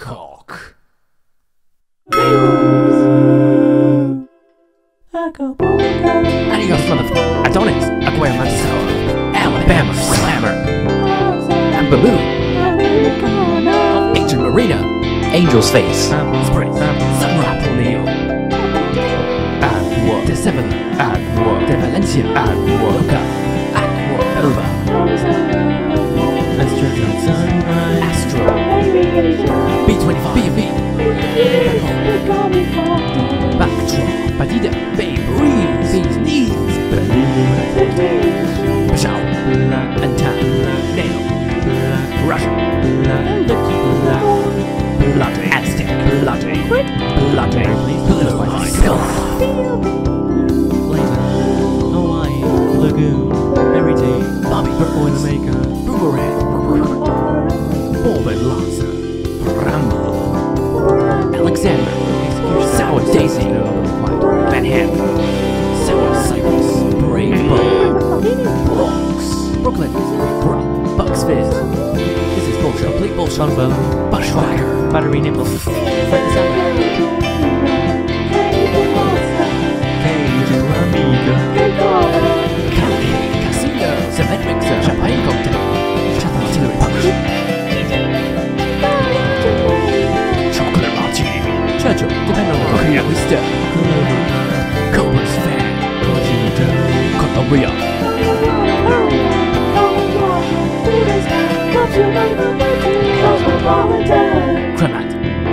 cock. Adios, motherfucker. Adonis, Aguirre Mansour, Alabama Slammer, and Baloo, Agent Marina, Angel's Face, Spritz, Sunrap O'Neill, Agua, De Seven, Agua, De Valencia, Luca, Batida, Babe Reeves, Bees Knees, Bashao, Antan, Nail, Russian, Bloody Aztec, Bloody, Bloody, Bloody, Skull, Hawaii, Lagoon, Everything, Bobby Oil Maker, Boomerang, is bullshit, complete bullshit. Bushwhacker, Buttery Nipple, Frank the Sapper, Cage, Amiga, Cupcake, Casino, Cement Mixer, Champagne Cocktail, Chatham Artillery Punch, Chocolate Martini, Churchill, depending on the cooking oyster, Cobra's Fang, Coquito, Cotoria, Cremat,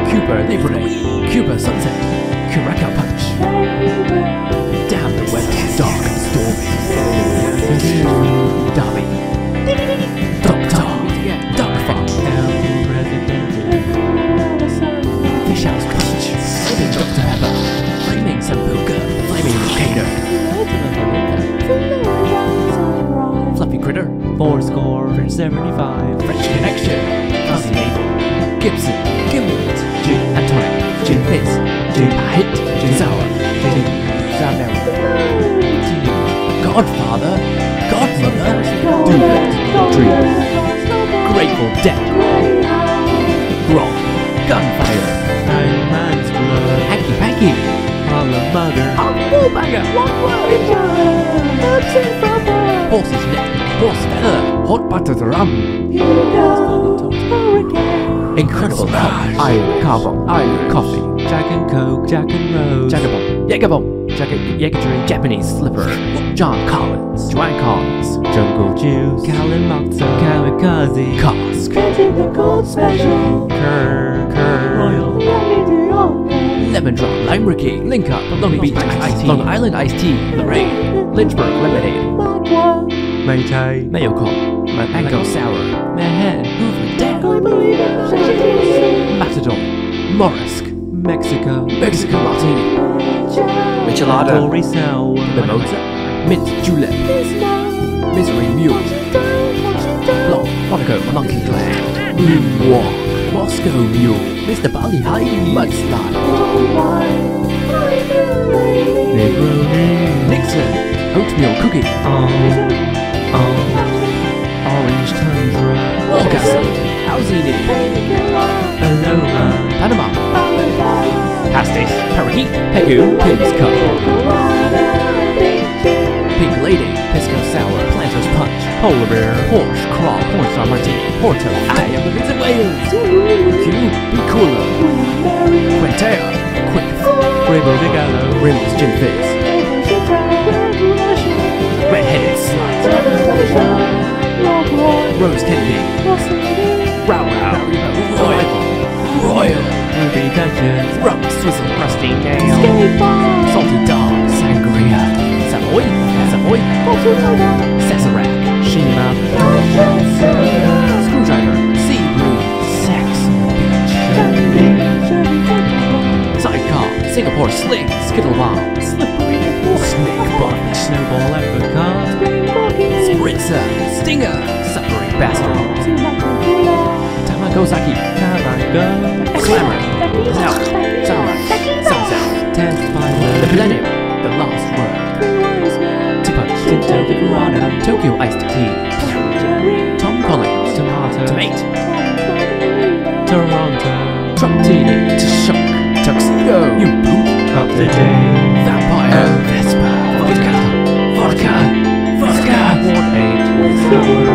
Cuba Libre, Cuba Sunset, Curacao Punch. Damn, the weather. Is dark and stormy. Derby, Doctor, Duck Farm, El Presidente, Fish House Punch, Flaming Dr. Pepper, Flaming Sambuca, Flaming Volcano, Fluffy Critter, Four Score, 75, French Connection, Fuzzy Maple, Gibson, Gimlet, Gin Antonic, Gin Fizz, Gin Hit, Gin Sour, Gin Zamero, Godfather, Godmother, Dooblet, Dream, Grateful Dead, Gronk, Gunfire, Nine Man's Blood, Hanky Panky, Holla Mother, Humble Bagger, Horse's Neck, Horse Feather, Hot Buttered Rum, Incredible Pop, Iron Carbon, Iron Coffee, Jack and Coke, Jack and Rose, Jägerbomb, Yagabomb, Jacket, Yagadrin, Japanese Slipper, John Collins, Joanne Collins, Jungle Juice, Kalimata, Kamikaze, Cask, Kir, Kir, Royal, Lemon Drop, Lime Rickey, Link Up, Lonely Beach, Ice Tea, Long Island Iced Tea, Lorraine, Lynchburg, Lemonade, Mai Tai, Mayo Con, Mango Sour, Manhattan, Hoover Dam, Macedon, Morrisk, Mexico, Mexican Martini, Michelada, Tory Sour, Mimosa, Mint Julep, Misery Mule, Blanc, Monaco, Monkey Gland, Moonwalk, Moscow Mule, Mr. Bali High Mudslide, Negroni, Nixon, Oatmeal Cookie, Alzini, Aloha, Panama, Pastis, Parakeet, Pegu, Pimm's Cup, Pink Lady, Pisco Sour, Planter's Punch, Polar Bear, Porsche, Crawl, Porn Star Martini, Porto, I am the Prince of Wales, Q, Be Cooler, Quintea, Quick, Rainbow de Gallo, Ramos Gin Fizz, Red-Headed Slut, Rose Kennedy, Row Royal, Royal, Ruby Duchess, Rum Swizzle, Rusty Nail, Salty Dog, Sangria, Savoy, Savoy, Sazerac, Shima, Screwdriver, Sea Breeze, Sex, Beach, Sidecar, Singapore Sling, Skittle Bomb, Slippery Snake Bite, Snowball Apricot, Spritzer, Stinger, Suffering Bastard, Tamakozaki, Tamago, Slammer, Now, Sunrise, Sunset, Test The Millennium, The Last Word, T-Punch, Tinto de Verano, Tokyo Iced Tea, Tom Collins, Tomato, Tomate, Toronto, Truck Teenage Shock. Tuxedo. You boot Up the Day, Vampire. Vespa. Vodka. Vodka. Vodka. Ward 8.